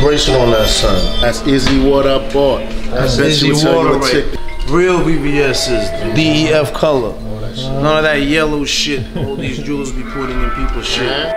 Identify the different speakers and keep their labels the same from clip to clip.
Speaker 1: Bracelet on that son. That's Izzy what I bought.
Speaker 2: Oh, that's
Speaker 1: bet
Speaker 2: Izzy
Speaker 1: she would tell you
Speaker 2: water
Speaker 1: a
Speaker 2: right.
Speaker 1: tick.
Speaker 2: Real VVS's, DEF color. None of that yellow shit. All these jewels be putting in people's shit.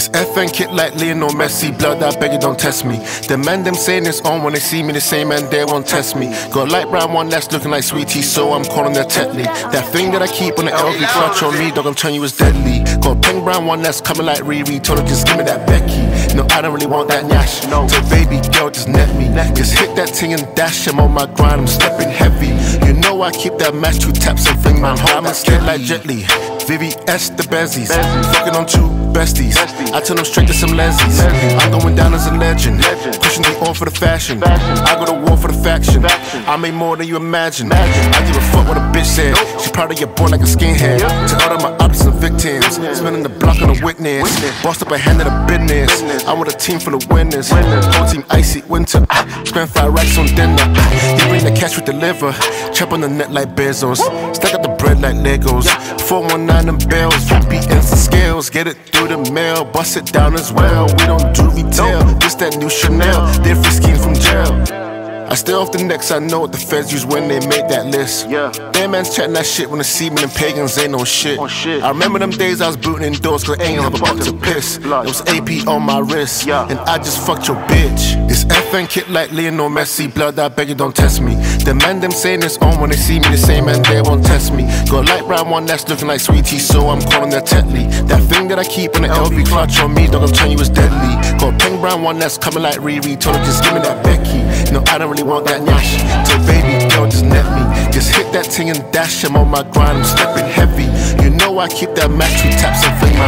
Speaker 3: This FN kit like Lionel Messi, blood, I beg you don't test me. The man them saying it's on when they see me, the same man they won't test me. Got light brown one that's looking like sweetie, so I'm calling that Tetley. That thing that I keep on the LV clutch on me, dog, I'm telling you it's deadly. Got pink brown one that's coming like Riri, told her just give me that Becky. No, I don't really want that Nash. No, so baby girl, just net me. Just hit that ting and dash, I'm on my grind, I'm stepping heavy. You know I keep that match, two taps and fling my home, I'm scared like Jet Li. VVS the Bezies, fucking on two besties. I turn them straight to some lenses. I'm going down as a legend, pushing the on for the fashion. I go to war for the faction. I made more than you imagine. I give a fuck what a bitch said. She proud of your boy like a skinhead. To all of my ops and victims, spinning the block on a witness. Bossed up a hand of the business. I'm with a team full of winners. Whole team icy winter. Spend five racks on dinner. He bring the cash with the liver. Chop on the net like Bezos. Stack up the bread like Legos. 419 them bells. VPNs and scales. Get it through the mail. Bust it down as well. We don't do retail. Just that new Chanel. They're schemes from. I stay off the necks, I know what the feds use when they make that list.
Speaker 4: Yeah.
Speaker 3: Damn man's chatting that shit when the seamen and pagans ain't no shit.
Speaker 4: Oh, shit.
Speaker 3: I remember them days I was booting indoors cause I ain't have a buck to piss.
Speaker 4: Blood.
Speaker 3: was AP on my wrist,
Speaker 4: Yeah.
Speaker 3: and I just fucked your bitch. This FN kit like Lionel Messi, blood, I beg you don't test me. The man them saying it's on when they see me, the same man they won't test me. Got a light brown one that's looking like sweetie, so I'm calling that Tetley. That thing that I keep in the LV clutch on me, dog, I'm telling you it's deadly. Got a pink brown one that's coming like Riri, told her just give me that Becky. No, I don't really want that Nash. So baby girl, just net me. Just hit that ting and dash, I'm on my grind, I'm stepping heavy. You know I keep that match, two taps and fling